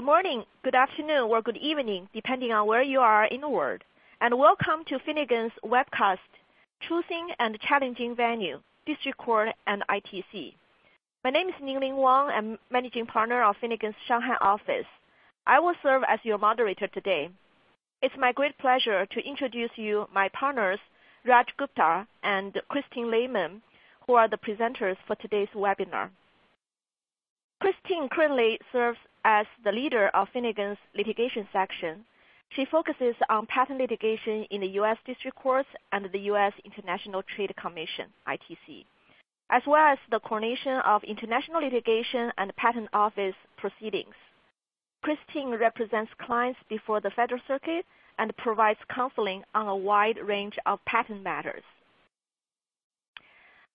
Good morning, good afternoon, or good evening, depending on where you are in the world, and welcome to Finnegan's webcast, Choosing and Challenging Venue, District Court and ITC. My name is Ningling Wang. I'm Managing Partner of Finnegan's Shanghai office. I will serve as your moderator today. It's my great pleasure to introduce you my partners, Raj Gupta and Christine Lehman, who are the presenters for today's webinar. Christine currently serves as the leader of Finnegan's litigation section. She focuses on patent litigation in the U.S. District Courts and the U.S. International Trade Commission, ITC, as well as the coordination of international litigation and patent office proceedings. Christine represents clients before the Federal Circuit and provides counseling on a wide range of patent matters.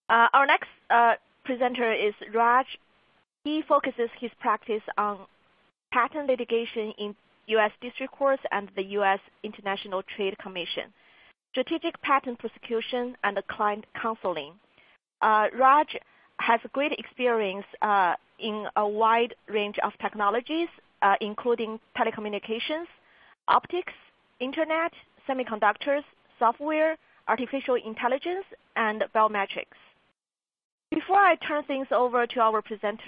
Uh, our next uh, presenter is Raj. He focuses his practice on patent litigation in U.S. District Courts and the U.S. International Trade Commission, strategic patent prosecution, and client counseling. Uh, Raj has great experience uh, in a wide range of technologies, uh, including telecommunications, optics, internet, semiconductors, software, artificial intelligence, and biometrics. Before I turn things over to our presenter,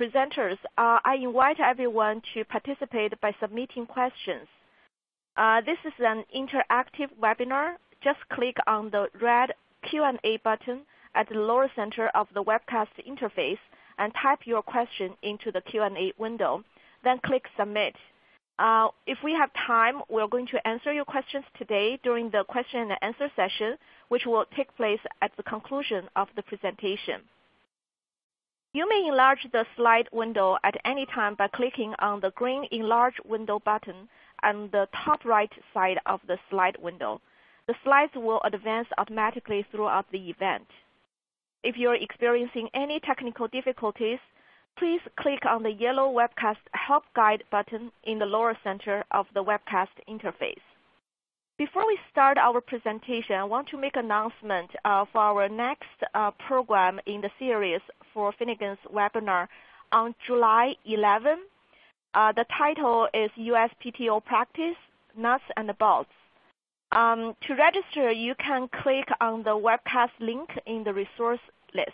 presenters, uh, I invite everyone to participate by submitting questions. Uh, this is an interactive webinar. Just click on the red Q&A button at the lower center of the webcast interface and type your question into the Q&A window. Then click Submit. Uh, if we have time, we're going to answer your questions today during the question and answer session, which will take place at the conclusion of the presentation. You may enlarge the slide window at any time by clicking on the green Enlarge Window button on the top right side of the slide window. The slides will advance automatically throughout the event. If you're experiencing any technical difficulties, please click on the yellow Webcast Help Guide button in the lower center of the webcast interface. Before we start our presentation, I want to make announcement uh, for our next uh, program in the series for Finnegan's webinar on July 11. Uh, the title is USPTO Practice, Nuts and Bolts. Um, to register, you can click on the webcast link in the resource list.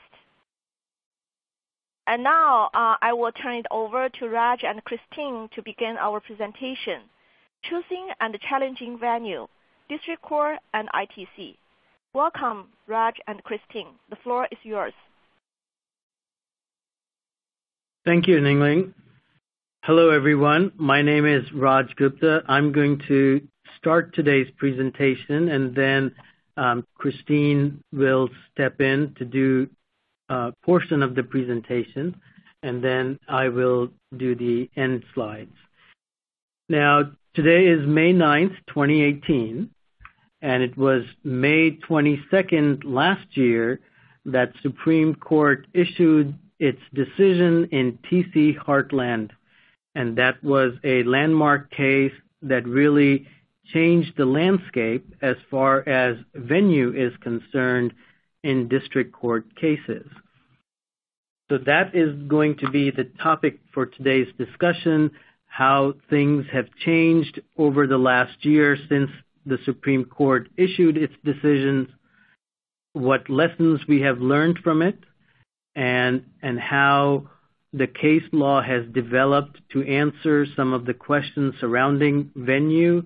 And now uh, I will turn it over to Raj and Christine to begin our presentation choosing and challenging venue, District Court and ITC. Welcome, Raj and Christine. The floor is yours. Thank you, Ningling. Hello, everyone. My name is Raj Gupta. I'm going to start today's presentation, and then um, Christine will step in to do a portion of the presentation, and then I will do the end slides. Now, Today is May 9th, 2018, and it was May 22nd last year that Supreme Court issued its decision in TC Heartland, and that was a landmark case that really changed the landscape as far as venue is concerned in district court cases. So that is going to be the topic for today's discussion how things have changed over the last year since the Supreme Court issued its decisions, what lessons we have learned from it, and, and how the case law has developed to answer some of the questions surrounding venue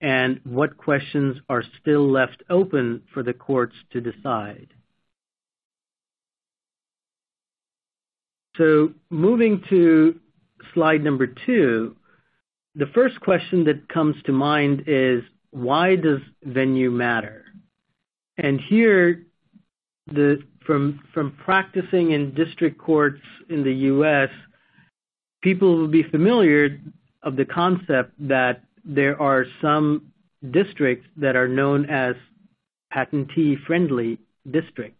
and what questions are still left open for the courts to decide. So moving to slide number two, the first question that comes to mind is why does venue matter? And here, the, from, from practicing in district courts in the U.S., people will be familiar of the concept that there are some districts that are known as patentee-friendly districts.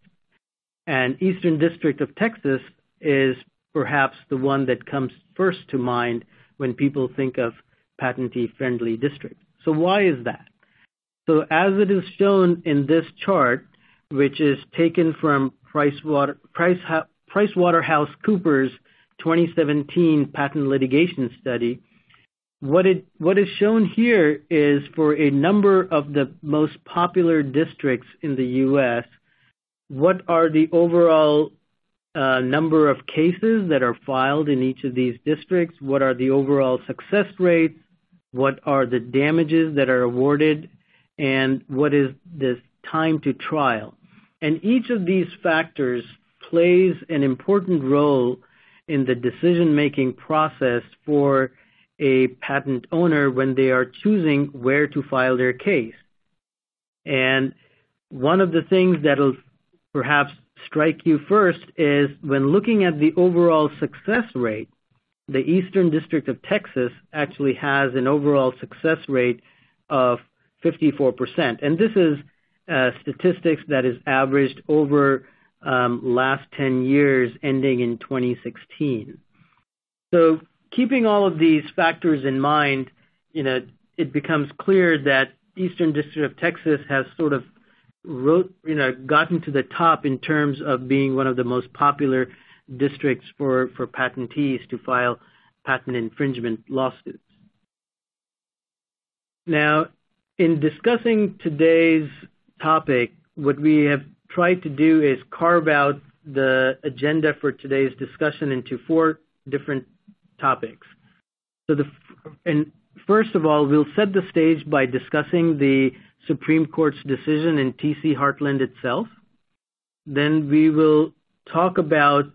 And Eastern District of Texas is perhaps the one that comes first to mind when people think of patentee-friendly districts. So why is that? So as it is shown in this chart, which is taken from Pricewater, Price, PricewaterhouseCoopers 2017 patent litigation study. What it what is shown here is for a number of the most popular districts in the U.S., what are the overall number of cases that are filed in each of these districts? What are the overall success rates? What are the damages that are awarded? And what is this time to trial? And each of these factors plays an important role in the decision-making process for a patent owner when they are choosing where to file their case. And one of the things that'll perhaps strike you first is when looking at the overall success rate, the Eastern District of Texas actually has an overall success rate of 54%. And this is uh, statistics that is averaged over um, last 10 years ending in 2016. So keeping all of these factors in mind, you know, it becomes clear that Eastern District of Texas has sort of gotten to the top in terms of being one of the most popular districts for patentees to file patent infringement lawsuits. Now, in discussing today's topic, what we have tried to do is carve out the agenda for today's discussion into four different topics. so First of all, we'll set the stage by discussing the Supreme Court's decision in T.C. Heartland itself. Then we will talk about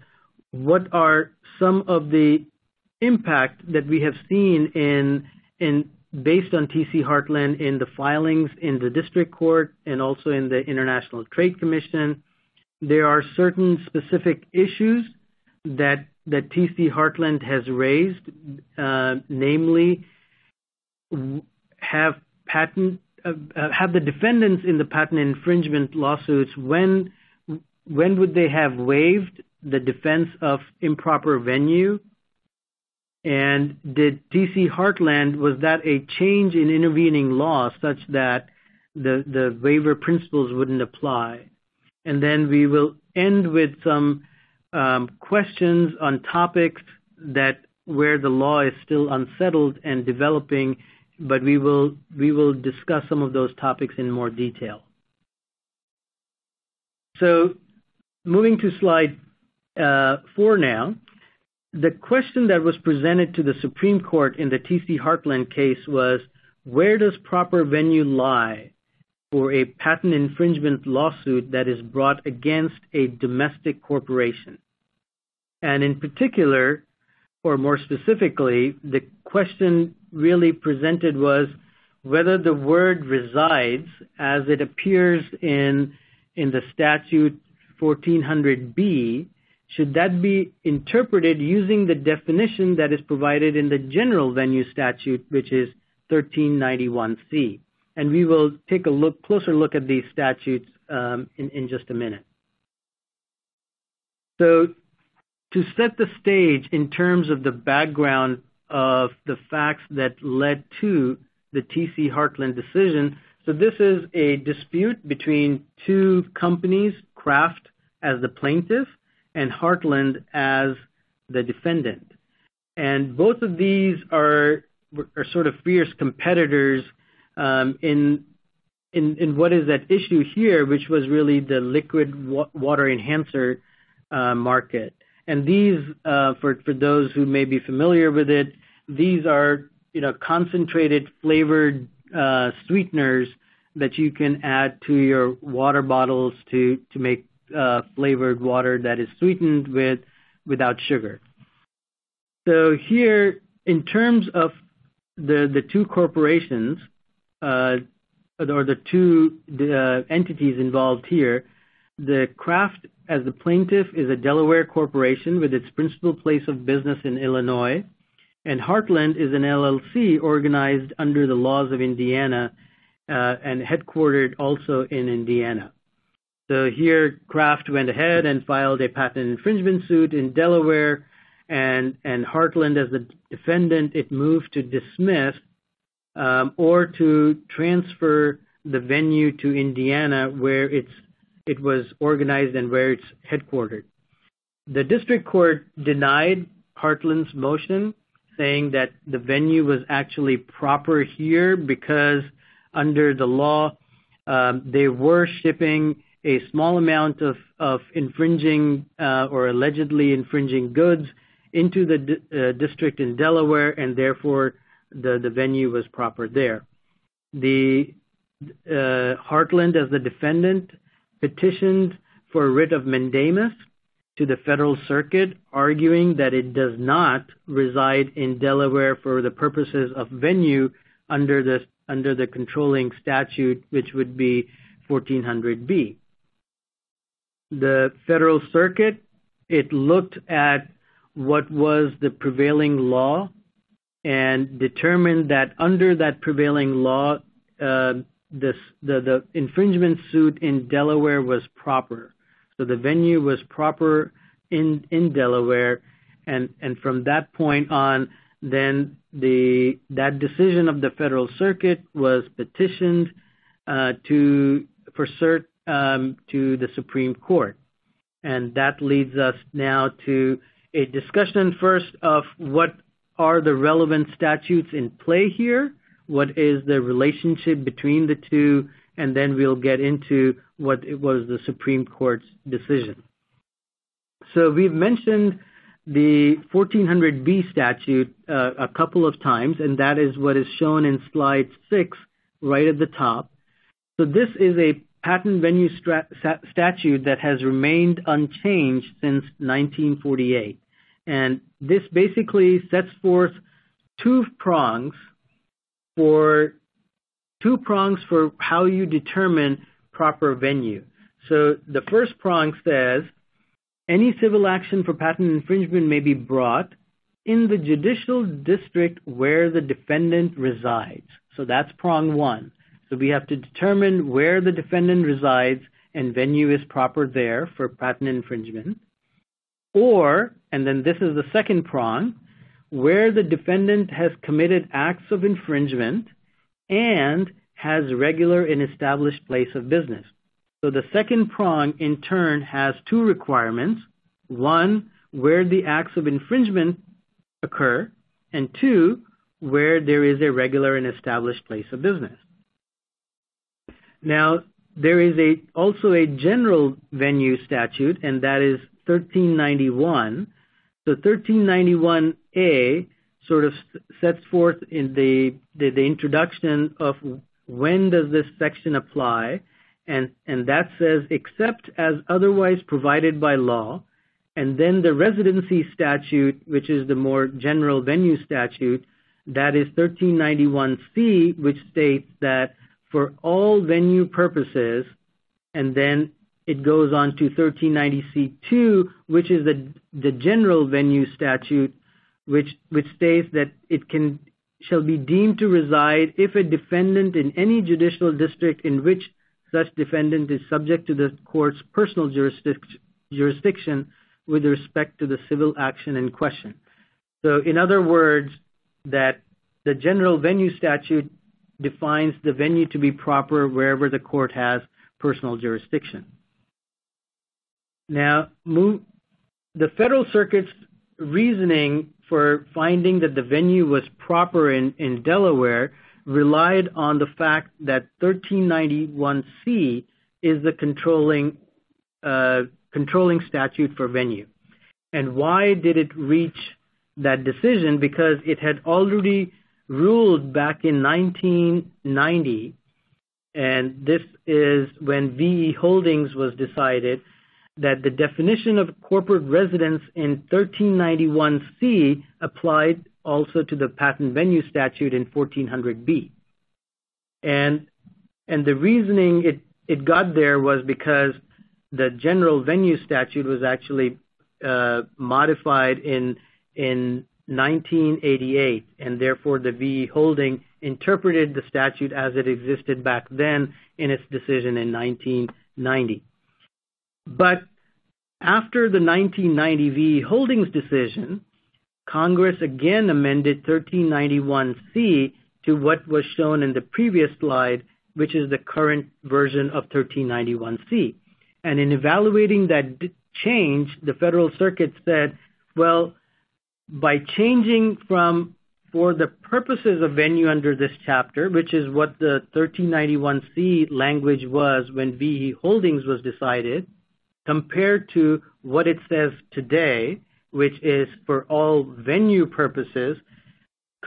what are some of the impact that we have seen in in based on T.C. Heartland in the filings in the district court and also in the International Trade Commission. There are certain specific issues that that T.C. Heartland has raised, uh, namely, have Uh, uh, the defendants in the patent infringement lawsuits, when when would they have waived the defense of improper venue? And did T.C. Heartland, was that a change in intervening law such that the waiver principles wouldn't apply? And then we will end with some um, questions on topics that where the law is still unsettled and developing, but we will we will discuss some of those topics in more detail. So moving to slide uh, four now, the question that was presented to the Supreme Court in the T.C. Heartland case was, where does proper venue lie for a patent infringement lawsuit that is brought against a domestic corporation? And in particular, or more specifically, the question really presented was whether the word resides as it appears in in the statute 1400B, should that be interpreted using the definition that is provided in the general venue statute, which is 1391C. And we will take a look closer look at these statutes um, in just a minute. So to set the stage in terms of the background of the facts that led to the T.C. Heartland decision, so this is a dispute between two companies, Kraft as the plaintiff and Heartland as the defendant. And both of these are are sort of fierce competitors um, in in what is at issue here, which was really the liquid water enhancer uh, market. And these, uh, for those who may be familiar with it, these are you know, concentrated flavored uh, sweeteners that you can add to your water bottles to to make uh, flavored water that is sweetened with without sugar. So here, in terms of the two corporations, or the two entities involved here, the Kraft as the plaintiff is a Delaware corporation with its principal place of business in Illinois, and Heartland is an LLC organized under the laws of Indiana uh, and headquartered also in Indiana. So here, Kraft went ahead and filed a patent infringement suit in Delaware, and and Heartland as the defendant, it moved to dismiss um, or to transfer the venue to Indiana where it was organized and where it's headquartered. The district court denied Heartland's motion, saying that the venue was actually proper here because under the law, um, they were shipping a small amount of infringing uh, or allegedly infringing goods into the uh, district in Delaware, and therefore the venue was proper there. The uh, Heartland, as the defendant, petitioned for a writ of mandamus to the Federal Circuit, arguing that it does not reside in Delaware for the purposes of venue under the controlling statute, which would be 1400B. The Federal Circuit, it looked at what was the prevailing law and determined that under that prevailing law, uh, the infringement suit in Delaware was proper. So the venue was proper in in Delaware, and from that point on, then the that decision of the Federal Circuit was petitioned uh to for cert to the Supreme Court. And that leads us now to a discussion first of what are the relevant statutes in play here, what is the relationship between the two, and then we'll get into what was the Supreme Court's decision. So we've mentioned the 1400B statute uh, a couple of times, and that is what is shown in slide six right at the top. So this is a patent venue statute that has remained unchanged since 1948. And this basically sets forth two prongs for two prongs for how you determine proper venue. So the first prong says, any civil action for patent infringement may be brought in the judicial district where the defendant resides. So that's prong one. So we have to determine where the defendant resides, and venue is proper there for patent infringement. Or, and then this is the second prong, where the defendant has committed acts of infringement and has regular and established place of business. So the second prong, in turn, has two requirements. One, where the acts of infringement occur, and two, where there is a regular and established place of business. Now, there is also a general venue statute, and that is 1391. So 1391A sort of sets forth in the the introduction of when does this section apply, and that says, except as otherwise provided by law. And then the residency statute, which is the more general venue statute, that is 1391C, which states that for all venue purposes, and then it goes on to 1390C2, which is the general venue statute, which states that it can, shall be deemed to reside if a defendant in any judicial district in which such defendant is subject to the court's personal jurisdiction with respect to the civil action in question. So in other words, that the general venue statute defines the venue to be proper wherever the court has personal jurisdiction. Now, the Federal Circuit's reasoning for finding that the venue was proper in Delaware relied on the fact that 1391C is the controlling uh controlling statute for venue. And why did it reach that decision? Because it had already ruled back in 1990, and this is when VE Holdings was decided, that the definition of corporate residence in 1391C applied also to the patent venue statute in 1400B. And and the reasoning it it got there was because the general venue statute was actually uh, modified in in 1988, and therefore the VE Holding interpreted the statute as it existed back then in its decision in 1990. But after the 1990 VE Holdings decision, Congress again amended 1391C to what was shown in the previous slide, which is the current version of 1391C. And in evaluating that change, the Federal Circuit said, well, by changing from for the purposes of venue under this chapter, which is what the 1391C language was when VE Holdings was decided, compared to what it says today, which is for all venue purposes,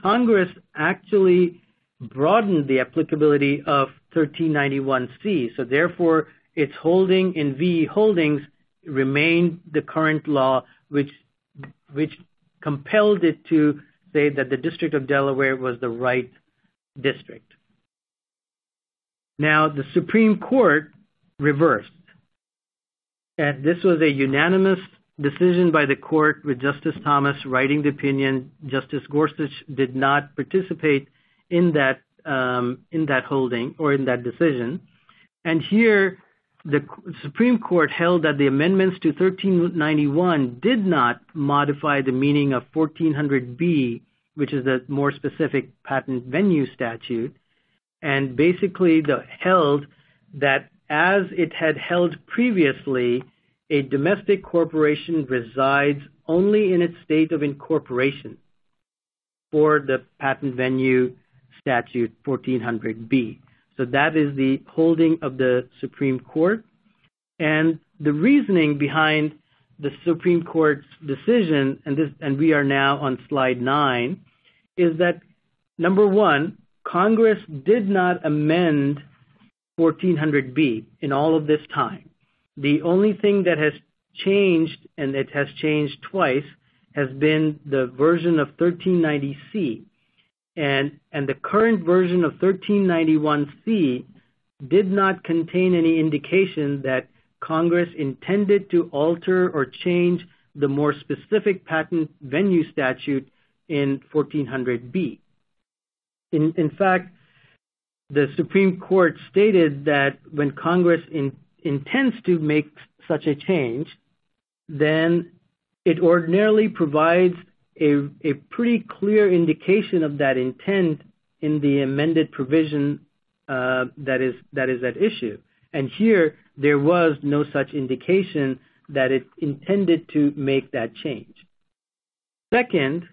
Congress actually broadened the applicability of 1391C. So therefore, its holding in VE Holdings remained the current law, which which compelled it to say that the District of Delaware was the right district. Now, the Supreme Court reversed. And this was a unanimous decision by the court with Justice Thomas writing the opinion. Justice Gorsuch did not participate in that um, in that holding or in that decision. And here, the Supreme Court held that the amendments to 1391 did not modify the meaning of 1400B, which is the more specific patent venue statute, and basically the held that as it had held previously, a domestic corporation resides only in its state of incorporation for the patent venue statute 1400B. So that is the holding of the Supreme Court. And the reasoning behind the Supreme Court's decision, and, this, and we are now on slide nine, is that number one, Congress did not amend 1400B in all of this time. The only thing that has changed, and it has changed twice, has been the version of 1390C. And, and the current version of 1391C did not contain any indication that Congress intended to alter or change the more specific patent venue statute in 1400B. In, in fact, the Supreme Court stated that when Congress in, intends to make such a change, then it ordinarily provides a, pretty clear indication of that intent in the amended provision uh, that is that is at issue. And here there was no such indication that it intended to make that change. Second,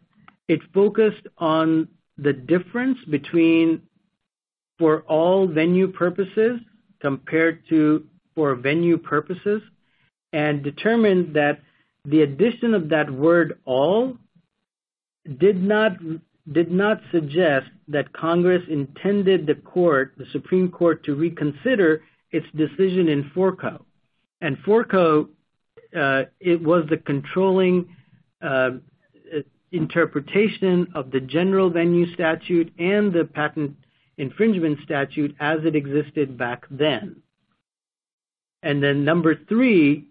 it focused on the difference between for all venue purposes compared to for venue purposes and determined that the addition of that word all did not did not suggest that Congress intended the court, the Supreme Court, to reconsider its decision in Fourco. And Fourco, uh, it was the controlling uh, interpretation of the general venue statute and the patent infringement statute as it existed back then. And then number three,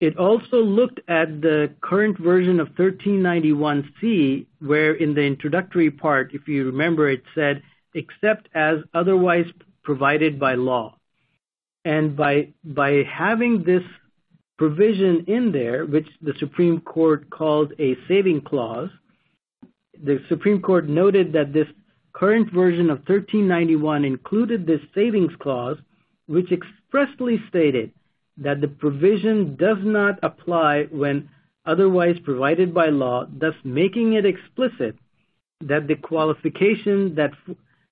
it also looked at the current version of 1391C, where in the introductory part, if you remember, it said, except as otherwise provided by law. And by, by having this provision in there, which the Supreme Court called a saving clause, the Supreme Court noted that this current version of 1391 included this savings clause, which expressly stated that the provision does not apply when otherwise provided by law, thus making it explicit that the qualification that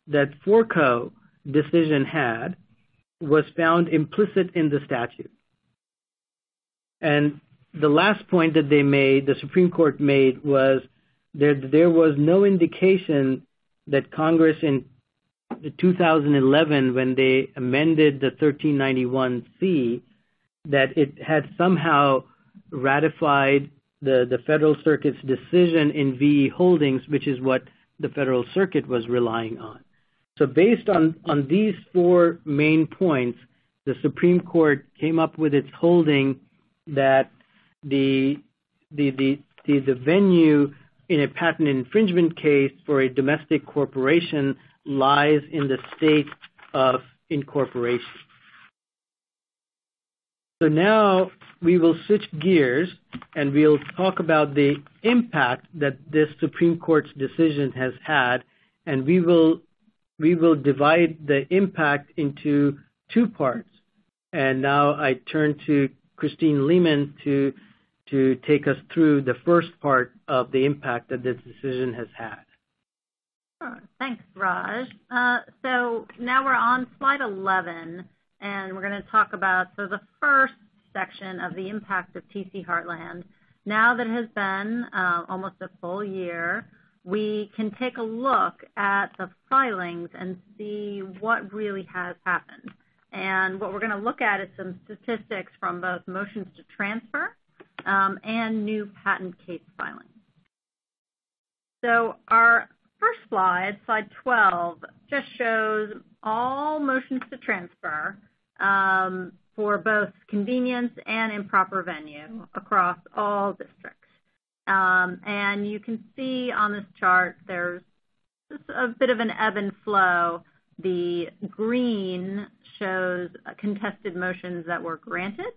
that Fourco decision had was found implicit in the statute. And the last point that they made, the Supreme Court made, was that there was no indication that Congress in 2011, when they amended the 1391C, that it had somehow ratified the, the Federal Circuit's decision in VE Holdings, which is what the Federal Circuit was relying on. So based on, on these four main points, the Supreme Court came up with its holding that the, the, the, the, the venue in a patent infringement case for a domestic corporation lies in the state of incorporation. So now we will switch gears and we'll talk about the impact that this Supreme Court's decision has had, and we will we will divide the impact into two parts. And now I turn to Christine Lehman to to take us through the first part of the impact that this decision has had. Sure. Thanks, Raj. Uh, so now we're on slide 11, and we're going to talk about the first section of the impact of TC Heartland. Now that it has been uh, almost a full year, we can take a look at the filings and see what really has happened. And what we're going to look at is some statistics from both motions to transfer Um, and new patent case filings. So our first slide slide 12, just shows all motions to transfer um, for both convenience and improper venue across all districts. Um, and you can see on this chart, there's just a bit of an ebb and flow. The green shows contested motions that were granted,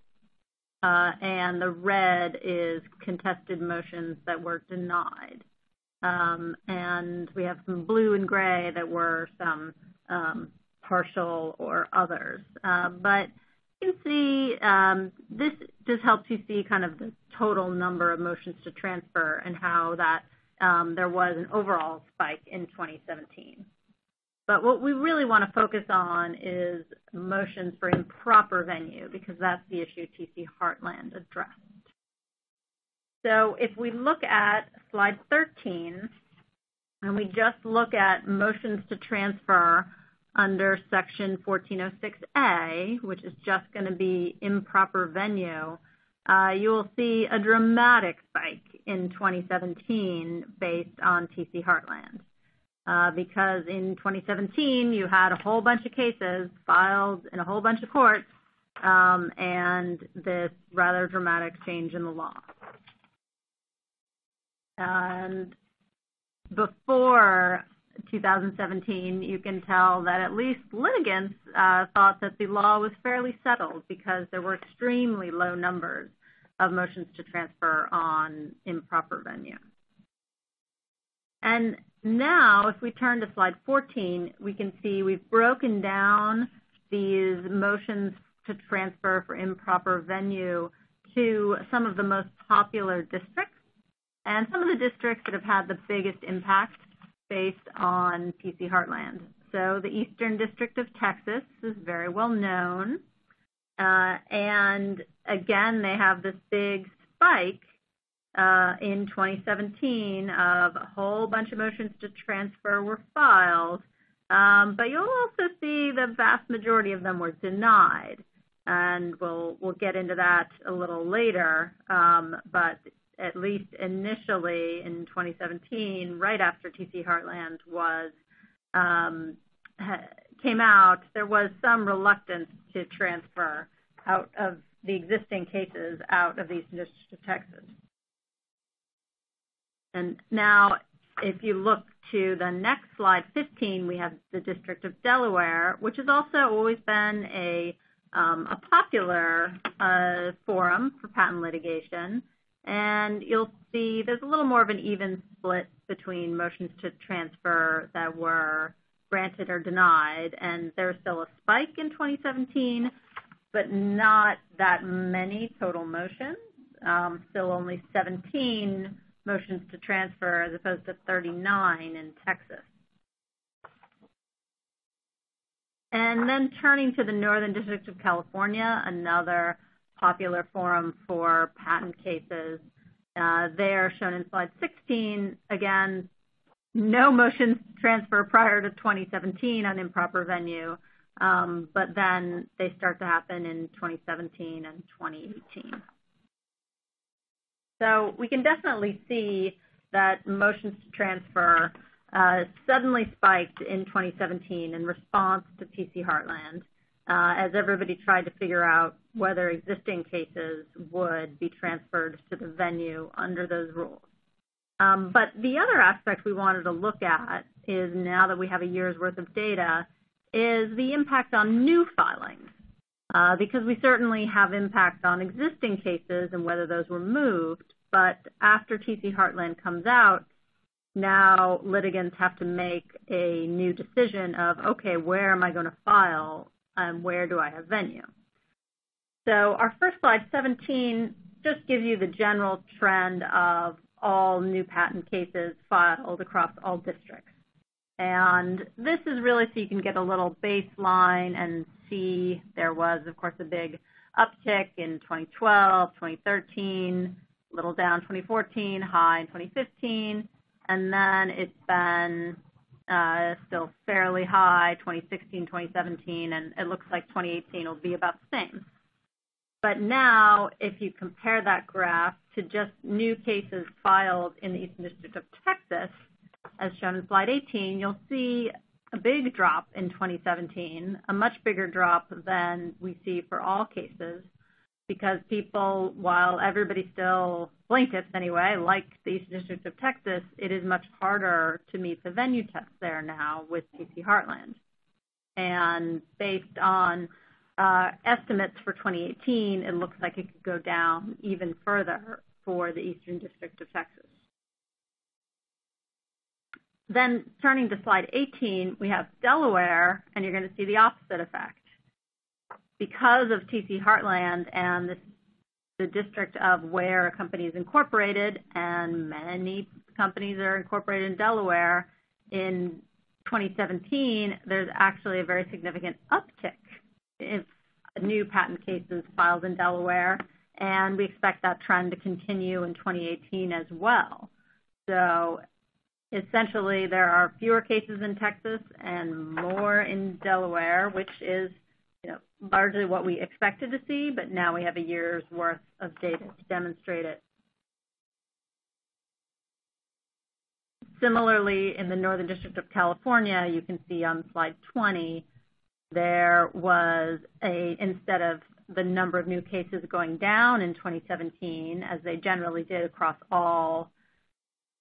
and the red is contested motions that were denied. Um and we have some blue and gray that were some partial or others. Uh but you can see, this just helps you see kind of the total number of motions to transfer and how that there was an overall spike in 2017. But what we really want to focus on is motions for improper venue, because that's the issue TC Heartland addressed. So if we look at slide 13, and we just look at motions to transfer under Section 1406A, which is just going to be improper venue, uh, you will see a dramatic spike in 2017 based on TC Heartland. Uh, because in 2017, you had a whole bunch of cases filed in a whole bunch of courts, um, and this rather dramatic change in the law. And before 2017, you can tell that at least litigants uh, thought that the law was fairly settled because there were extremely low numbers of motions to transfer on improper venue. Now, if we turn to slide 14, we can see we've broken down these motions to transfer for improper venue to some of the most popular districts and some of the districts that have had the biggest impact based on TC Heartland. So the Eastern District of Texas is very well known. Uh and again, they have this big spike Uh, in 2017 of a whole bunch of motions to transfer were filed. Um, but you'll also see the vast majority of them were denied. And we'll get into that a little later. Um but at least initially in 2017, right after TC Heartland was um, came out, there was some reluctance to transfer out of the existing cases out of the Eastern District of Texas. And now, if you look to the next slide 15, we have the District of Delaware, which has also always been a um, popular uh, forum for patent litigation. And you'll see there's a little more of an even split between motions to transfer that were granted or denied. And there's still a spike in 2017, but not that many total motions. Um, still only 17 motions to transfer as opposed to 39 in Texas. And then turning to the Northern District of California, another popular forum for patent cases. They are shown in slide 16. Again, no motions to transfer prior to 2017 on improper venue. Um, but then they start to happen in 2017 and 2018. So we can definitely see that motions to transfer suddenly spiked in 2017 in response to TC Heartland, as everybody tried to figure out whether existing cases would be transferred to the venue under those rules. Um but the other aspect we wanted to look at is now that we have a year's worth of data, is the impact on new filings. Uh, because we certainly have impact on existing cases and whether those were moved. But after TC Heartland comes out, now litigants have to make a new decision of, okay, where am I going to file and where do I have venue? So our first slide, 17, just gives you the general trend of all new patent cases filed across all districts. And this is really so you can get a little baseline and see there was, of course, a big uptick in 2012, 2013, a little down 2014, high in 2015, and then it's been uh, still fairly high 2016, 2017, and it looks like 2018 will be about the same. But now, if you compare that graph to just new cases filed in the Eastern District of Texas, as shown in slide 18, you'll see a big drop in 2017, a much bigger drop than we see for all cases, because people, while everybody still, plaintiffs anyway, like the Eastern District of Texas, it is much harder to meet the venue test there now with T.C. Heartland. And based on uh, estimates for 2018, it looks like it could go down even further for the Eastern District of Texas. Then turning to slide 18, we have Delaware, and you're going to see the opposite effect. Because of T.C. Heartland and the district of where a company is incorporated, and many companies are incorporated in Delaware, in 2017, there's actually a very significant uptick in new patent cases filed in Delaware, and we expect that trend to continue in 2018 as well. Essentially, there are fewer cases in Texas and more in Delaware, which is largely what we expected to see, but now we have a year's worth of data to demonstrate it. Similarly, in the Northern District of California, you can see on slide 20, there was instead of the number of new cases going down in 2017, as they generally did across all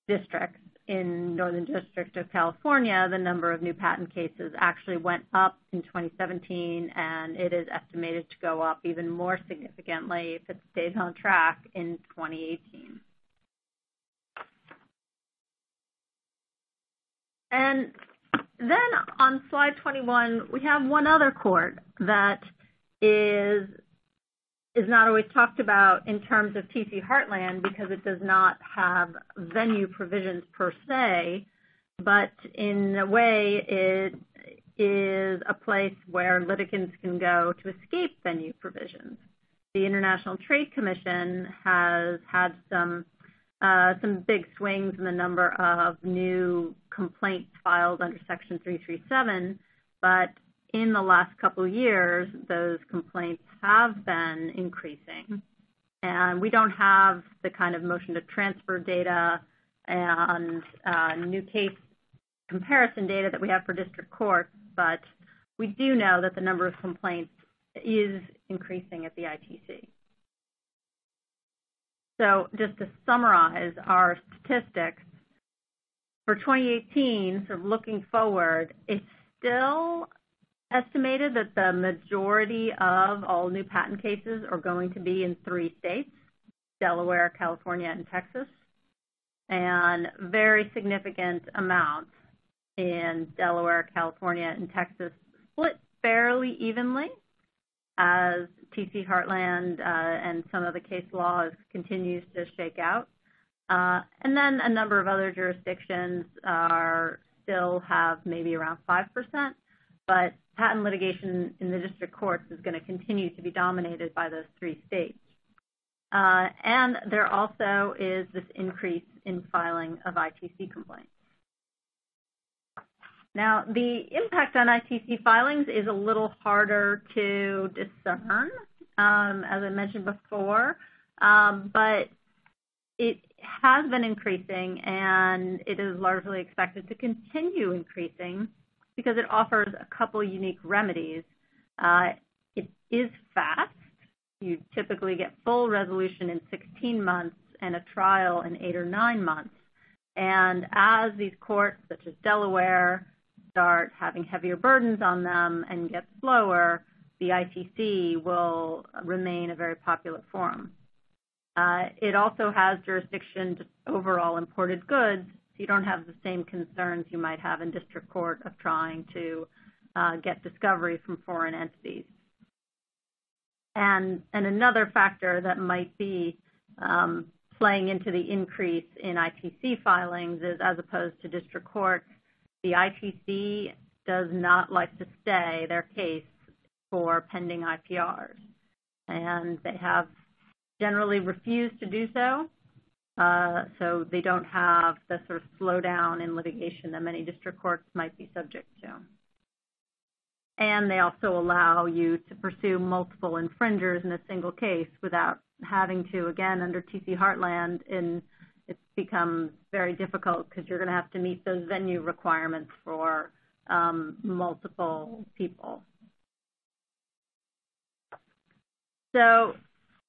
districts in Northern District of California, the number of new patent cases actually went up in 2017, and it is estimated to go up even more significantly if it stays on track in 2018. Then On slide 21, we have one other court that is not always talked about in terms of T.C. Heartland because it does not have venue provisions per se, but in a way, it is a place where litigants can go to escape venue provisions. The International Trade Commission has had some uh, some big swings in the number of new complaints filed under Section 337, but in the last couple of years, those complaints have been increasing. And we don't have the kind of motion to transfer data and uh, new case comparison data that we have for district courts, but we do know that the number of complaints is increasing at the ITC. So just to summarize our statistics, for 2018, looking forward, it's still estimated that the majority of all new patent cases are going to be in three states, Delaware, California, and Texas, and very significant amounts in Delaware, California, and Texas, split fairly evenly as T.C. Heartland and some of the case laws continues to shake out. Uh and then a number of other jurisdictions are still have maybe around 5%, but patent litigation in the district courts is going to continue to be dominated by those three states. Uh, and there also is this increase in filing of ITC complaints. Now, the impact on ITC filings is a little harder to discern, um, as I mentioned before, um, but it has been increasing, and it is largely expected to continue increasing because it offers a couple unique remedies. Uh, it is fast. You typically get full resolution in 16 months and a trial in eight or nine months. And as these courts, such as Delaware, start having heavier burdens on them and get slower, the ITC will remain a very popular forum. Uh, it also has jurisdiction to overall imported goods, you don't have the same concerns you might have in district court of trying to uh, get discovery from foreign entities. And another factor that might be um, playing into the increase in ITC filings is as opposed to district court, the ITC does not like to stay their case for pending IPRs. And they have generally refused to do so. Uh, so they don't have the sort of slowdown in litigation that many district courts might be subject to. And they also allow you to pursue multiple infringers in a single case without having to, again, under T.C. Heartland, it's become very difficult because you're going to have to meet those venue requirements for um, multiple people.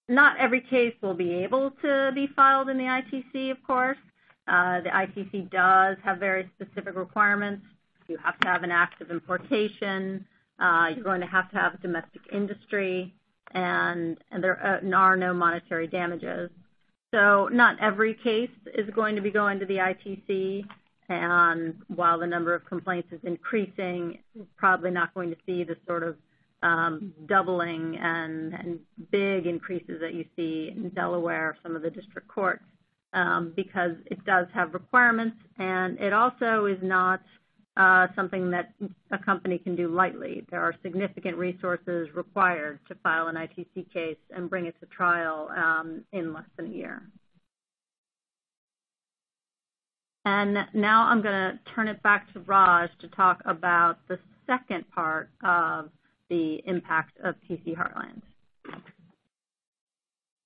Not every case will be able to be filed in the ITC, of course. Uh, the ITC does have very specific requirements. You have to have an act of importation. Uh, you're going to have to have a domestic industry, and there uh, are no monetary damages. So not every case is going to be going to the ITC, and while the number of complaints is increasing, probably not going to see the sort of Um, doubling and big increases that you see in Delaware some of the district courts, um, because it does have requirements, and it also is not uh, something that a company can do lightly. There are significant resources required to file an ITC case and bring it to trial um, in less than a year. And now I'm going to turn it back to Raj to talk about the second part of the impact of T.C. Heartland.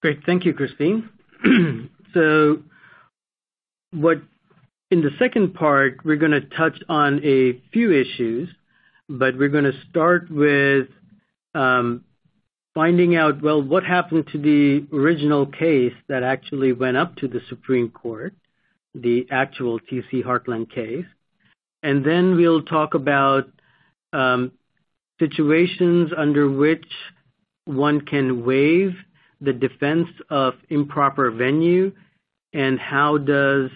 Great. Thank you, Christine. So what in the second part, we're going to touch on a few issues, but we're going to start with um, finding out, well, what happened to the original case that actually went up to the Supreme Court, the actual T.C. Heartland case. And then we'll talk about um, situations under which one can waive the defense of improper venue, and how does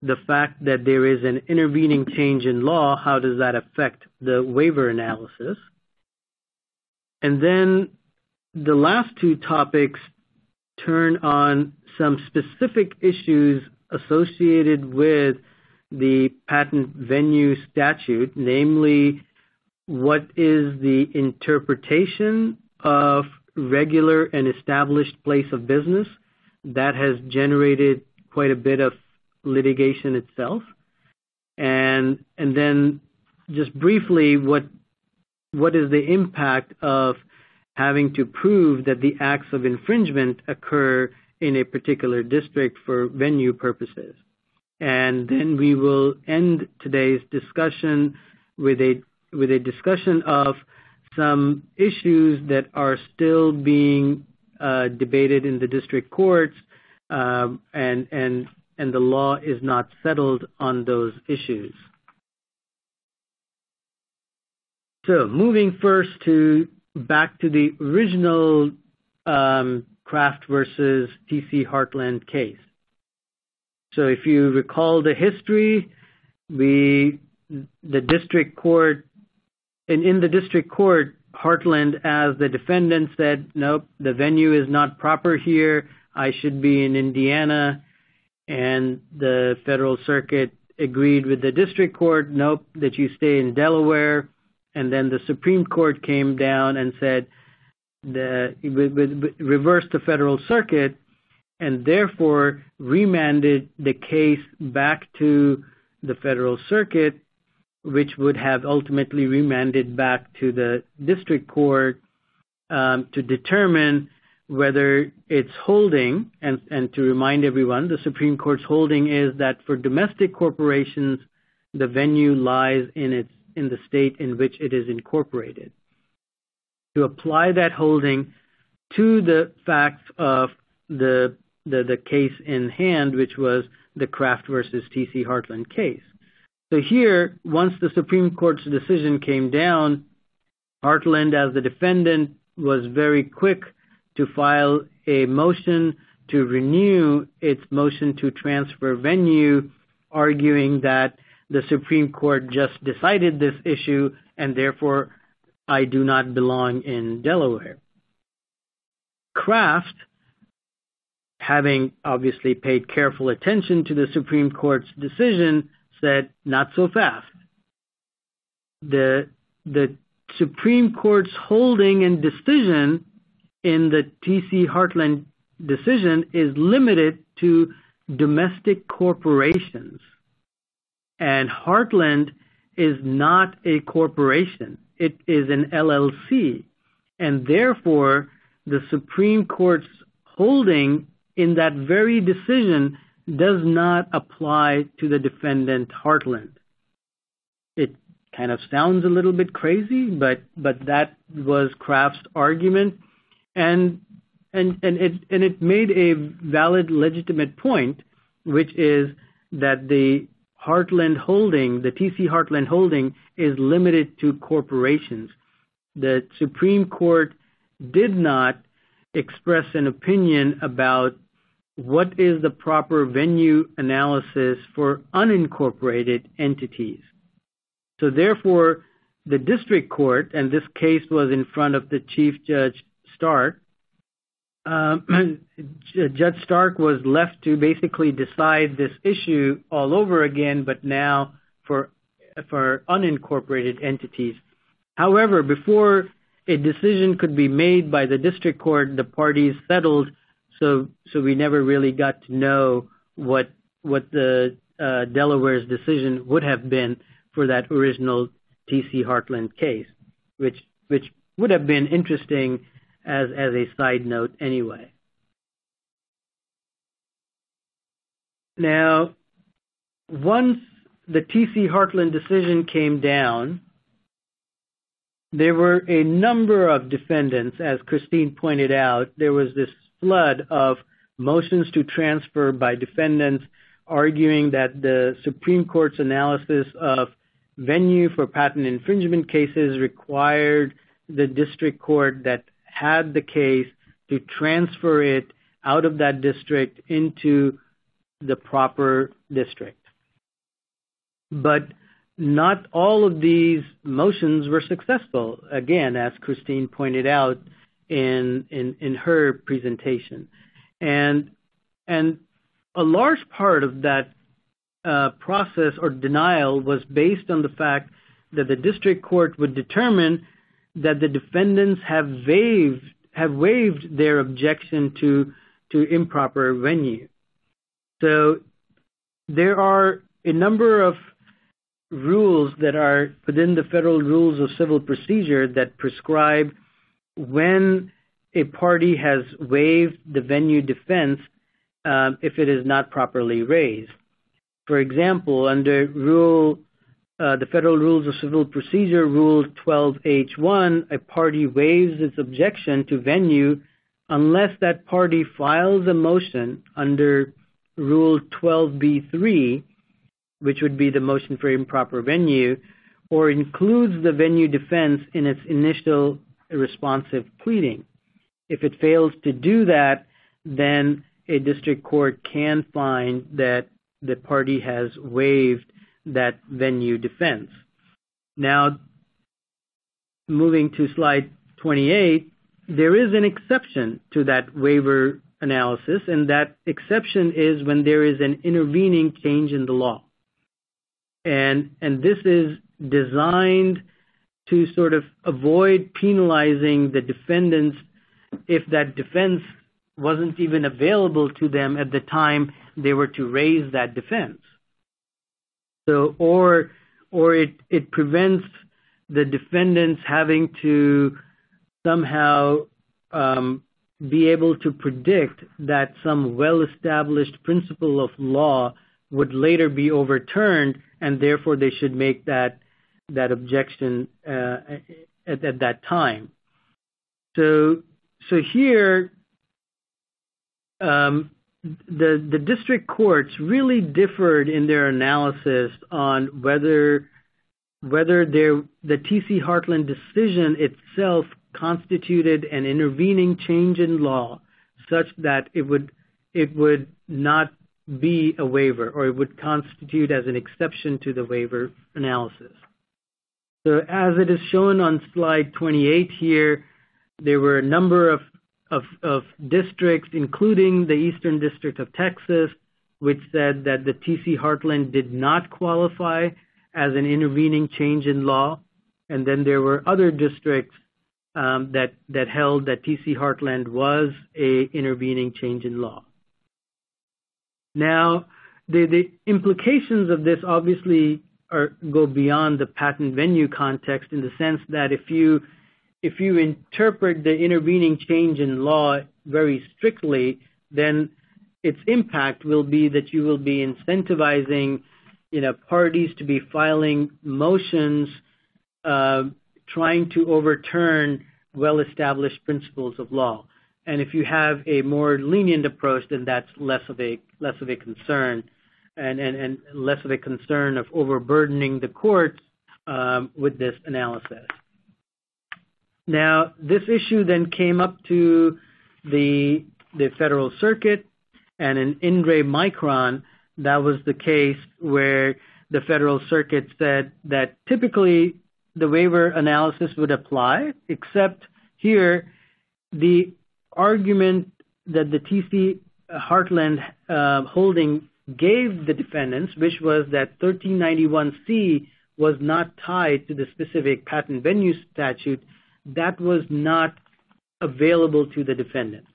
the fact that there is an intervening change in law, how does that affect the waiver analysis? And then the last two topics turn on some specific issues associated with the patent venue statute, namely, what is the interpretation of regular and established place of business that has generated quite a bit of litigation itself. And and then just briefly, what what is the impact of having to prove that the acts of infringement occur in a particular district for venue purposes? And then we will end today's discussion with a discussion of some issues that are still being uh, debated in the district courts, uh, and the law is not settled on those issues. So moving first back to the original um, Kraft versus T.C. Heartland case. So if you recall the history, in the district court, Heartland, as the defendant said, nope, the venue is not proper here. I should be in Indiana. And the Federal Circuit agreed with the district court, nope, that you stay in Delaware. And then the Supreme Court came down and said, reversed the Federal Circuit, and therefore remanded the case back to the Federal Circuit, which would have ultimately remanded back to the district court um to determine whether it's holding. And and to remind everyone, the Supreme Court's holding is that for domestic corporations, the venue lies in its in the state in which it is incorporated. To apply that holding to the facts of the, the the case in hand, which was the Kraft versus T.C. Heartland case. So here, once the Supreme Court's decision came down, Heartland, as the defendant, was very quick to file a motion to renew its motion to transfer venue, arguing that the Supreme Court just decided this issue, and therefore, I do not belong in Delaware. Kraft having obviously paid careful attention to the Supreme Court's decision, said, "Not so fast." The Supreme Court's holding and decision in the T.C. Heartland decision is limited to domestic corporations, and Heartland is not a corporation. It is an LLC, and therefore, the Supreme Court's holding in that very decision does not apply to the defendant, Heartland. It kind of sounds a little bit crazy, but but that was Kraft's argument, and it made a valid, legitimate point, which is that the Heartland holding, the T.C. Heartland holding, is limited to corporations. The Supreme Court did not express an opinion about what is the proper venue analysis for unincorporated entities. So therefore, the district court, and this case was in front of the Chief Judge Stark, uh, Judge Stark was left to basically decide this issue all over again, but now for for unincorporated entities. However, before a decision could be made by the district court, the parties settled, so we never really got to know what what the uh, Delaware's decision would have been for that original T.C. Heartland case, which which would have been interesting as as a side note anyway. Now, once the T.C. Heartland decision came down, there were a number of defendants, as Christine pointed out, there was this flood of motions to transfer by defendants arguing that the Supreme Court's analysis of venue for patent infringement cases required the district court that had the case to transfer it out of that district into the proper district. But not all of these motions were successful, again, as Christine pointed out in her presentation. And and a large part of that uh, process or denial was based on the fact that the district court would determine that the defendants have waived have waived their objection to to improper venue. So there are a number of rules that are within the federal rules of civil procedure that prescribe when a party has waived the venue defense uh, if it is not properly raised. For example, under Rule, uh, the federal rules of civil procedure, Rule 12H1, a party waives its objection to venue unless that party files a motion under Rule 12B3, which would be the motion for improper venue, or includes the venue defense in its initial responsive pleading. If it fails to do that, then a district court can find that the party has waived that venue defense. Now, moving to slide 28, there is an exception to that waiver analysis, and that exception is when there is an intervening change in the law. And this is designed to sort of avoid penalizing the defendants if that defense wasn't even available to them at the time they were to raise that defense. So or or it prevents the defendants having to somehow um, be able to predict that some well-established principle of law would later be overturned, and therefore they should make that objection uh, at that time. So so here, um, the district courts really differed in their analysis on whether whether the T.C. Heartland decision itself constituted an intervening change in law such that it would it would not be a waiver, or it would constitute as an exception to the waiver analysis. So as it is shown on slide 28 here, there were a number of of districts, including the Eastern District of Texas, which said that the TC Heartland did not qualify as an intervening change in law. And then there were other districts um, that held that TC Heartland was a intervening change in law. Now, the, implications of this obviously go beyond the patent venue context in the sense that if you if you interpret the intervening change in law very strictly, then its impact will be that you will be incentivizing you know, parties to be filing motions uh, trying to overturn well-established principles of law. And if you have a more lenient approach, then that's less of a less of a concern, and and, and less of a concern of overburdening the courts um, with this analysis. Now, this issue then came up to the the Federal Circuit, and in In re Micron, that was the case where the Federal Circuit said that typically the waiver analysis would apply, except here the argument that the TC Heartland uh, holding gave the defendants, which was that 1391C was not tied to the specific patent venue statute, that was not available to the defendants.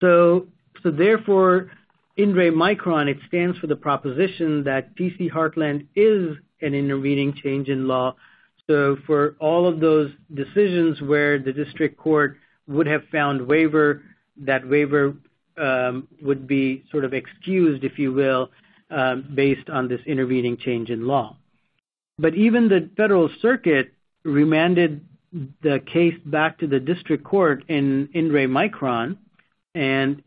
So, so therefore, in re micron, it stands for the proposition that TC Heartland is an intervening change in law. So for all of those decisions where the district court would have found waiver, that waiver would be sort of excused, if you will, um, based on this intervening change in law. But even the Federal Circuit remanded the case back to the district court in in re micron and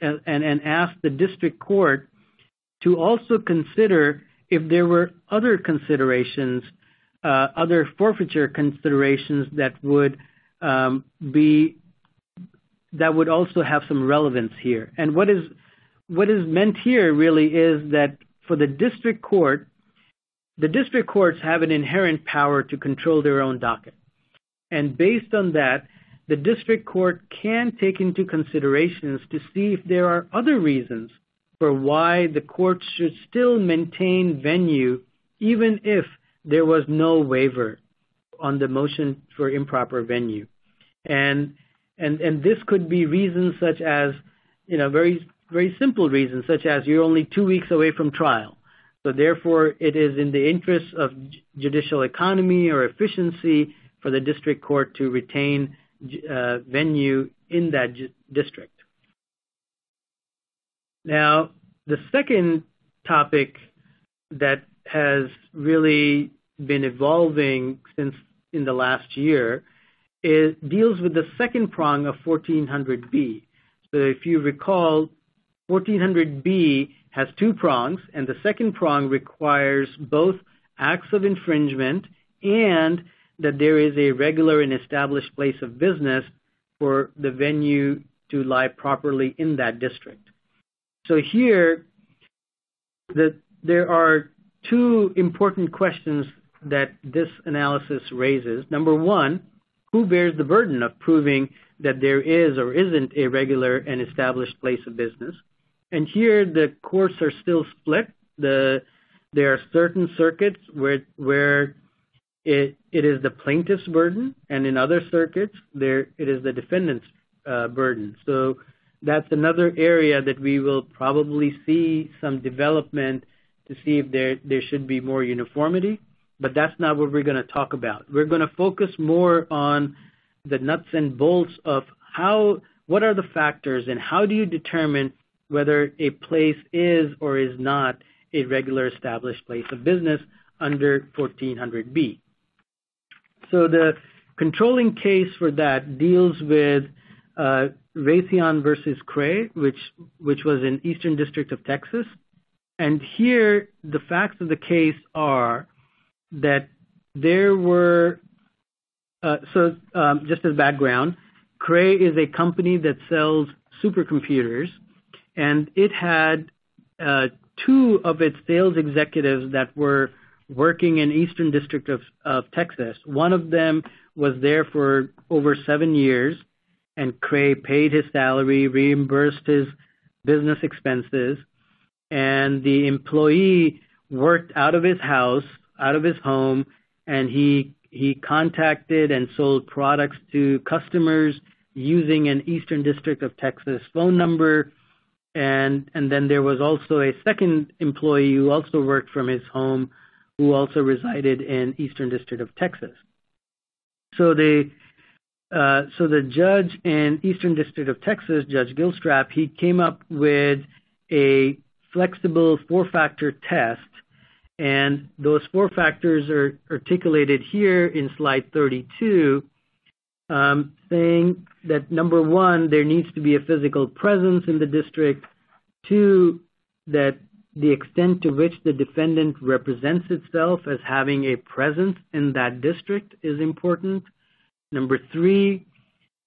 and, and asked the district court to also consider if there were other considerations, uh, other forfeiture considerations that would um, be that would also have some relevance here. And what is what is meant here really is that for the district court, the district courts have an inherent power to control their own docket. And based on that, the district court can take into considerations to see if there are other reasons for why the court should still maintain venue even if there was no waiver on the motion for improper venue. And and and this could be reasons such as you know very very simple reasons such as you're only two weeks away from trial. So therefore, it is in the interest of judicial economy or efficiency for the district court to retain uh, venue in that district. Now, the second topic that has really been evolving since in the last year deals with the second prong of 1400B. So if you recall, 1400B has two prongs, and the second prong requires both acts of infringement and that there is a regular and established place of business for the venue to lie properly in that district. So here, the, there are two important questions that this analysis raises. Number one, who bears the burden of proving that there is or isn't a regular and established place of business? And here the courts are still split. The, there are certain circuits where, where it, it is the plaintiff's burden, and in other circuits, there it is the defendant's uh, burden. So that's another area that we will probably see some development to see if there there should be more uniformity. But that's not what we're going to talk about. We're going to focus more on the nuts and bolts of how what are the factors and how do you determine whether a place is or is not a regular established place of business under 1400B. So the controlling case for that deals with uh, Raytheon versus Cray, which which was in Eastern District of Texas. And here, the facts of the case are that there were. Uh, so, um, just as background, Cray is a company that sells supercomputers, and it had uh, two of its sales executives that were working in Eastern District of, of Texas. One of them was there for over seven years, and Cray paid his salary, reimbursed his business expenses, and the employee worked out of his house, out of his home, and he he contacted and sold products to customers using an Eastern District of Texas phone number. And, and then there was also a second employee who also worked from his home who also resided in Eastern District of Texas. So the, uh, so the judge in Eastern District of Texas, Judge Gilstrap, he came up with a flexible four-factor test and those four factors are articulated here in slide 32, um, saying that number one, there needs to be a physical presence in the district. Two, that the extent to which the defendant represents itself as having a presence in that district is important. Number three,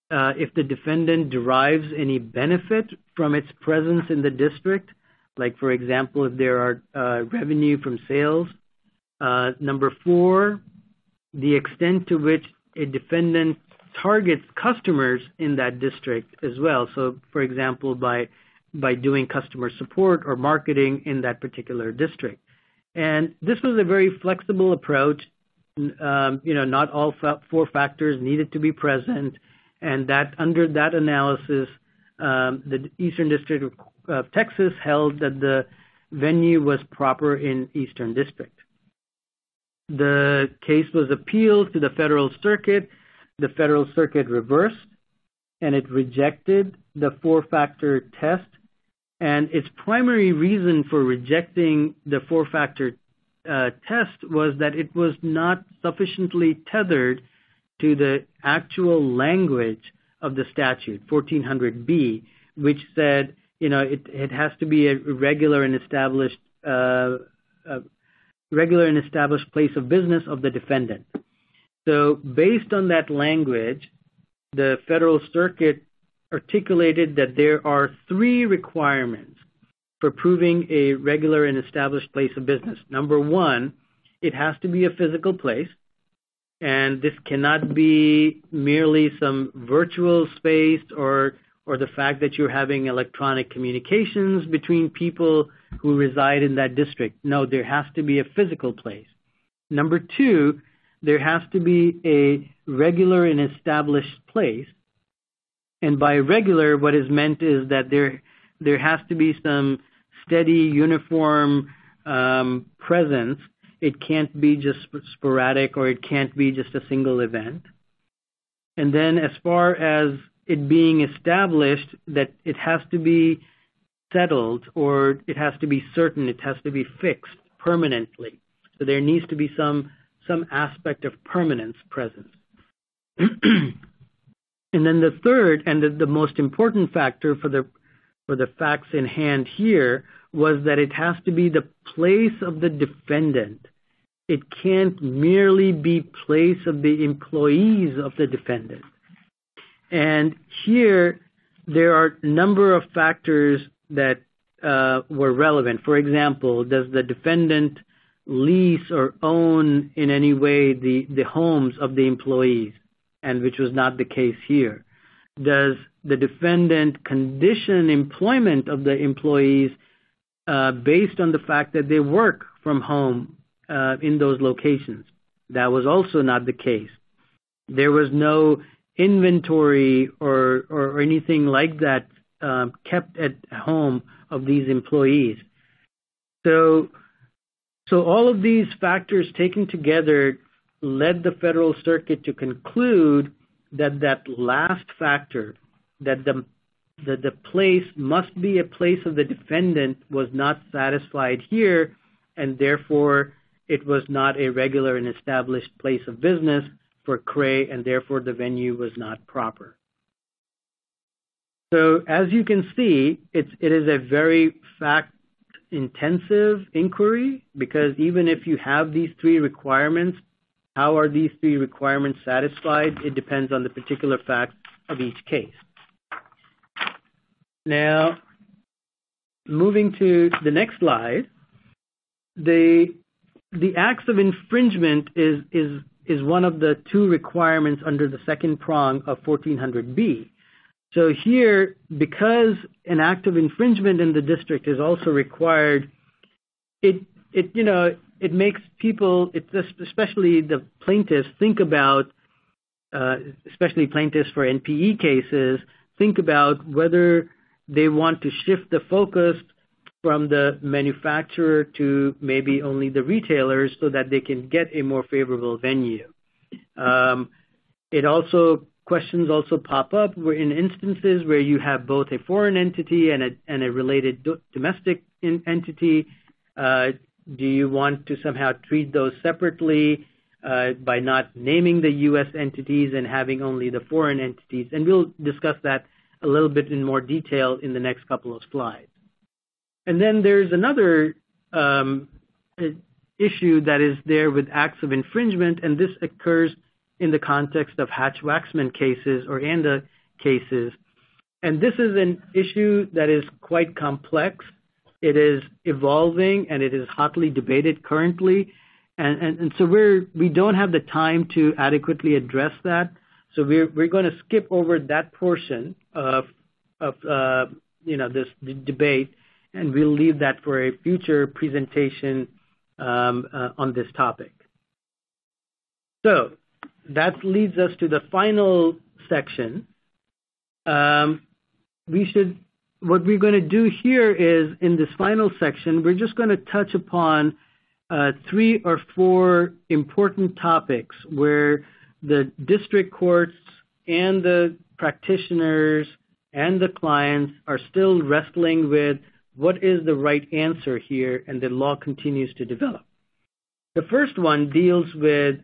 uh, if the defendant derives any benefit from its presence in the district, like for example, if there are uh, revenue from sales. Uh, number four, the extent to which a defendant targets customers in that district as well. So, for example, by by doing customer support or marketing in that particular district. And this was a very flexible approach. Um, you know, not all four factors needed to be present, and that under that analysis, the Eastern District of Texas held that the venue was proper in Eastern District. The case was appealed to the Federal Circuit. The Federal Circuit reversed, and it rejected the four-factor test. And its primary reason for rejecting the four-factor uh, test was that it was not sufficiently tethered to the actual language of the statute, 1400B, which said you know, it, it has to be a regular and established uh, regular and established place of business of the defendant. So based on that language, the Federal Circuit articulated that there are three requirements for proving a regular and established place of business. Number one, it has to be a physical place, and this cannot be merely some virtual space or or the fact that you're having electronic communications between people who reside in that district. No, there has to be a physical place. Number two, there has to be a regular and established place. And by regular, what is meant is that there there has to be some steady, uniform um, presence. It can't be just sporadic or it can't be just a single event. And then as far as it being established that it has to be settled or it has to be certain, it has to be fixed permanently. So there needs to be some some aspect of permanence present. and then the third and the, the most important factor for the for the facts in hand here was that it has to be the place of the defendant. It can't merely be place of the employees of the defendant. And here, there are a number of factors that uh, were relevant. For example, does the defendant lease or own in any way the, the homes of the employees, and which was not the case here? Does the defendant condition employment of the employees based on the fact that they work from home uh, in those locations? That was also not the case. There was no inventory or, or anything like that um, kept at home of these employees. So, so all of these factors taken together led the Federal Circuit to conclude that that last factor, that the that the place must be a place of the defendant was not satisfied here, and therefore it was not a regular and established place of business, for Cray, and therefore the venue was not proper. So as you can see, it's, it is a very fact-intensive inquiry because even if you have these three requirements, how are these three requirements satisfied? It depends on the particular facts of each case. Now, moving to the next slide, the the acts of infringement is one of the two requirements under the second prong of 1400B. So here, because an act of infringement in the district is also required, it it you know it makes people, especially the plaintiffs, think about, uh, especially plaintiffs for NPE cases, think about whether they want to shift the focus from the manufacturer to maybe only the retailers so that they can get a more favorable venue. Um it also questions also pop up in instances where you have both a foreign entity and a related domestic entity, do you want to somehow treat those separately by not naming the U.S. entities and having only the foreign entities? And we'll discuss that a little bit in more detail in the next couple of slides. And then there's another um, issue that is there with acts of infringement, and this occurs in the context of Hatch-Waxman cases or ANDA cases. And this is an issue that is quite complex. It is evolving, and it is hotly debated currently. And so we don't have the time to adequately address that. So we're going to skip over that portion of uh you know this debate, and we'll leave that for a future presentation on this topic. So that leads us to the final section. Um we should what we're going to do here is, in this final section, we're just going to touch upon three or four important topics where the district courts and the practitioners and the clients are still wrestling with what is the right answer here, and the law continues to develop. The first one deals with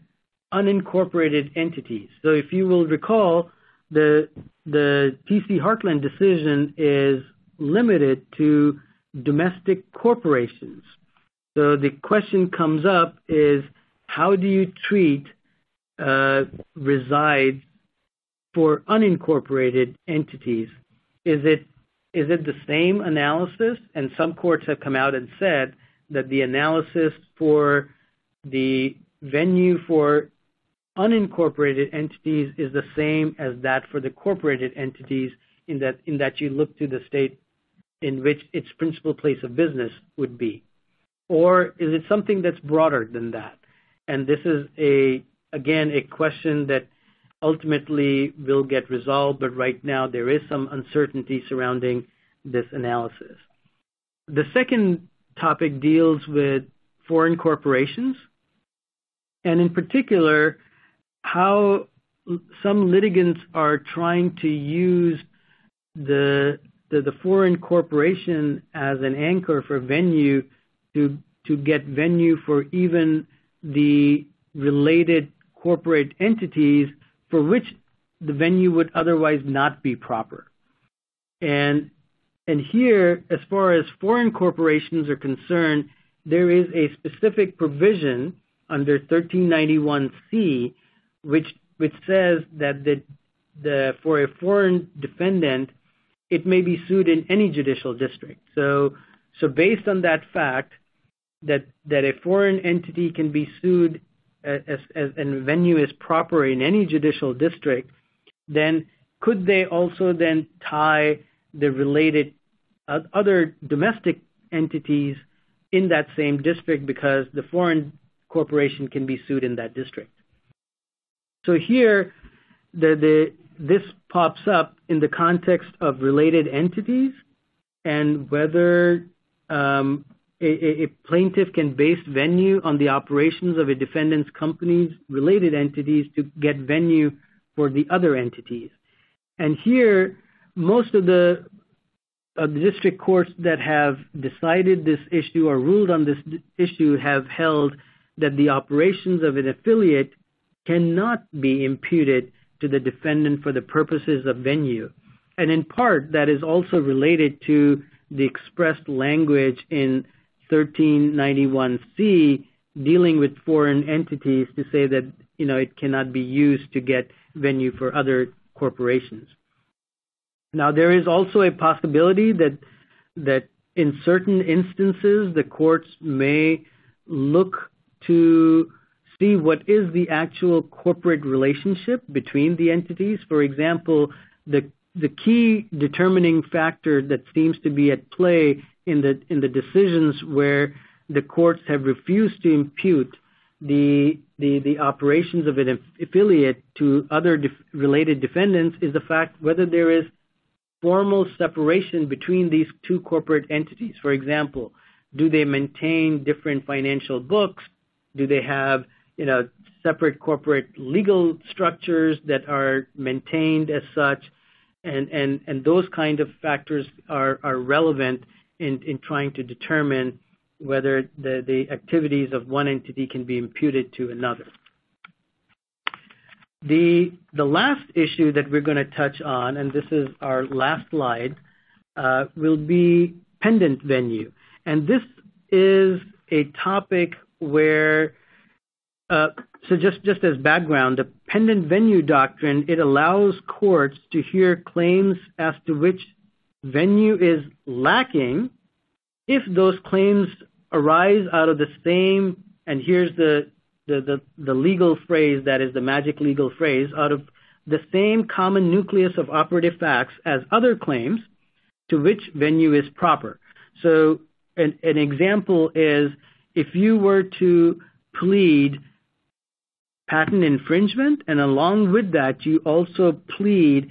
unincorporated entities. So if you will recall, the T.C. Heartland decision is limited to domestic corporations. So the question comes up is, how do you treat Uh, reside for unincorporated entities? Is it is it the same analysis? And some courts have come out and said that the analysis for the venue for unincorporated entities is the same as that for the corporated entities, in that in that you look to the state in which its principal place of business would be. Or is it something that's broader than that? And this is, again, a question that ultimately will get resolved, but right now there is some uncertainty surrounding this analysis. The second topic deals with foreign corporations, and in particular, how some litigants are trying to use the the foreign corporation as an anchor for venue to to get venue for even the related corporate entities for which the venue would otherwise not be proper. And and here, as far as foreign corporations are concerned, there is a specific provision under 1391C, which which says that for a foreign defendant, it may be sued in any judicial district. So so based on that fact, that that a foreign entity can be sued and venue is proper in any judicial district, then could they also then tie the related uh, other domestic entities in that same district because the foreign corporation can be sued in that district? So here, this pops up in the context of related entities and whether um, a plaintiff can base venue on the operations of a defendant's company's related entities to get venue for the other entities. And here, most of the district courts that have decided this issue or ruled on this issue have held that the operations of an affiliate cannot be imputed to the defendant for the purposes of venue. And in part, that is also related to the expressed language in 1391C dealing with foreign entities to say that you know it cannot be used to get venue for other corporations. Now, there is also a possibility that that in certain instances, the courts may look to see what is the actual corporate relationship between the entities. For example, the the key determining factor that seems to be at play in the decisions where the courts have refused to impute the operations of an affiliate to other related defendants is the fact whether there is formal separation between these two corporate entities. For example, do they maintain different financial books? Do they have you know separate corporate legal structures that are maintained as such? And those kind of factors are relevant in trying to determine whether the activities of one entity can be imputed to another. The the last issue that we're going to touch on, and this is our last slide, uh, will be pendent venue. And this is a topic where, uh, so just just as background, the pendent venue doctrine, it allows courts to hear claims as to which venue is lacking if those claims arise out of the same, and here's the legal phrase that is the magic legal phrase, out of the same common nucleus of operative facts as other claims to which venue is proper. So an example is if you were to plead patent infringement, and along with that, you also plead,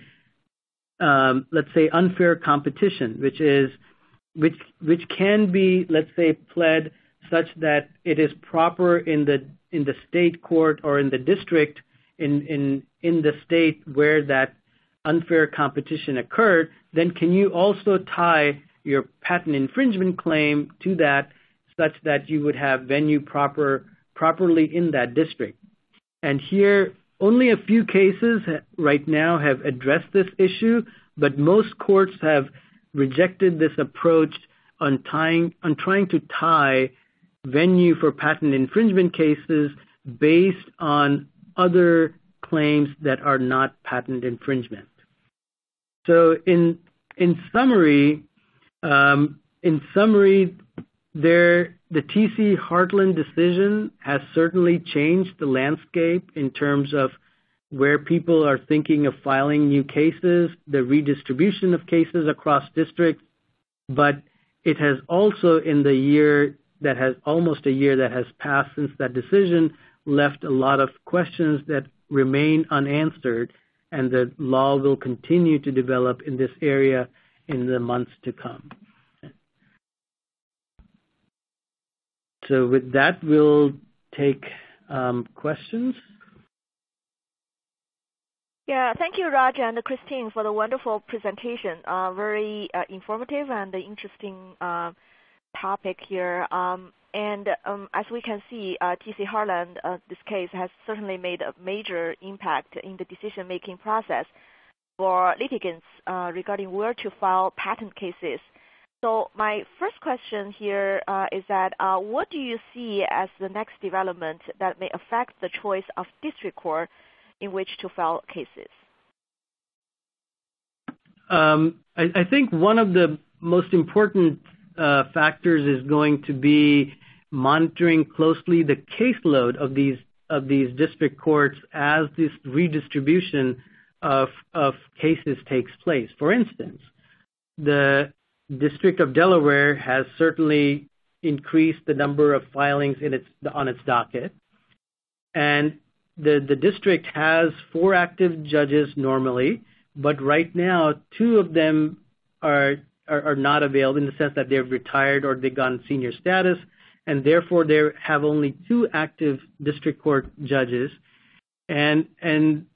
Um, let's say, unfair competition, which is which which can be, let's say, pled such that it is proper in the in the state court or in the district in in the state where that unfair competition occurred, then can you also tie your patent infringement claim to that such that you would have venue proper properly in that district? And here, only a few cases right now have addressed this issue, but most courts have rejected this approach on tying on trying to tie venue for patent infringement cases based on other claims that are not patent infringement. So in in summary, um in summary, the T.C. Heartland decision has certainly changed the landscape in terms of where people are thinking of filing new cases, the redistribution of cases across districts, but it has also, in the year that has almost a year that has passed since that decision, left a lot of questions that remain unanswered, and the law will continue to develop in this area in the months to come. So with that, we'll take um, questions. Yeah. Thank you, Raj and Christine, for the wonderful presentation. Uh, very uh, informative and interesting uh, topic here. Um, and um, as we can see, T.C. Heartland, this case, has certainly made a major impact in the decision-making process for litigants regarding where to file patent cases. So my first question here uh, is that, uh, what do you see as the next development that may affect the choice of district court in which to file cases? Um, I think one of the most important uh, factors is going to be monitoring closely the caseload of these of these district courts as this redistribution of cases takes place. For instance, the District of Delaware has certainly increased the number of filings on its docket, and the district has four active judges normally, but right now, two of them are are not available in the sense that they've retired or they've gone senior status, and therefore, they have only two active district court judges. And and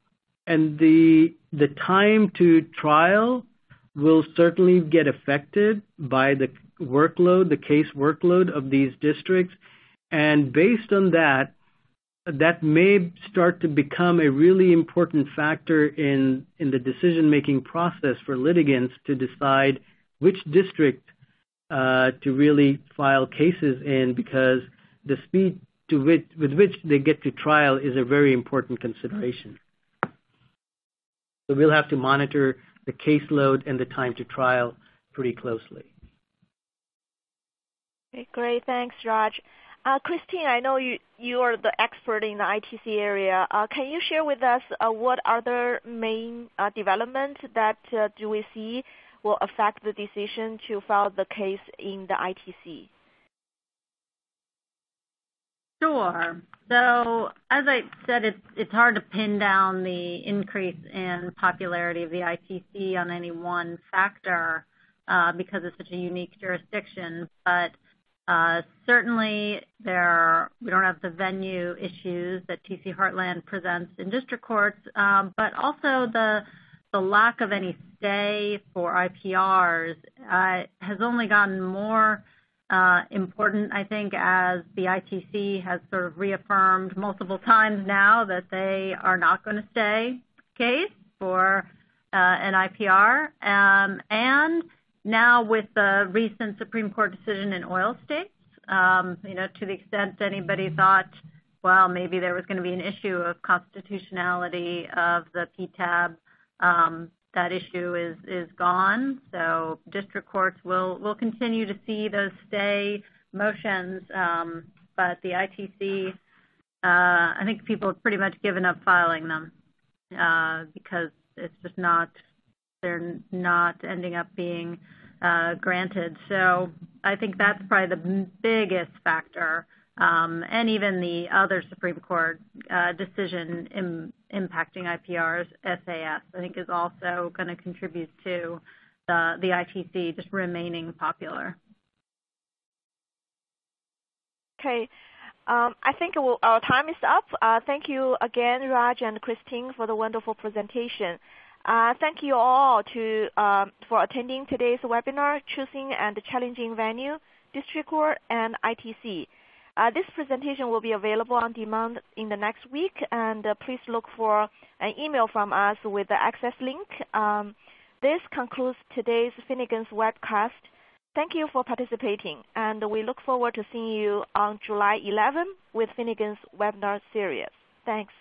and the the time to trial will certainly get affected by the workload, the case workload of these districts. And based on that that may start to become a really important factor in the decision-making process for litigants to decide which district uh, to really file cases in, because the speed to which with which they get to trial is a very important consideration. So we'll have to monitor the caseload and the time to trial pretty closely. Okay, great. Thanks, Raj. Uh, Christine, I know you, you are the expert in the ITC area. Uh, can you share with us uh, what other main uh, developments that do we see will affect the decision to file the case in the ITC? Sure. So as I said, it's it's hard to pin down the increase in popularity of the ITC on any one factor uh, because it's such a unique jurisdiction. But uh, certainly, there we don't have the venue issues that TC Heartland presents in district courts, um, but also the the lack of any stay for IPRs uh, has only gotten more important, I think, as the ITC has sort of reaffirmed multiple times now that they are not going to stay case for uh, an IPR. Um, and now with the recent Supreme Court decision in oil states, um, you know, to the extent anybody thought, well, maybe there was going to be an issue of constitutionality of the PTAB um, that issue is is gone. So district courts will continue to see those stay motions, um, but the ITC, uh, I think people have pretty much given up filing them uh, because it's just not they're not ending up being uh, granted. So I think that's probably the biggest factor and even the other Supreme Court uh, decision in, impacting IPRs, SAS, I think is also going to contribute to the, the ITC just remaining popular. Okay. Um, I think our time is up. Uh, thank you again, Raj and Christine, for the wonderful presentation. Uh, thank you all to, um, for attending today's webinar, Choosing and Challenging Venue, District Court, and ITC. Uh, this presentation will be available on demand in the next week, and uh, please look for an email from us with the access link. Um, this concludes today's Finnegan's webcast. Thank you for participating, and we look forward to seeing you on July 11 with Finnegan's webinar series. Thanks.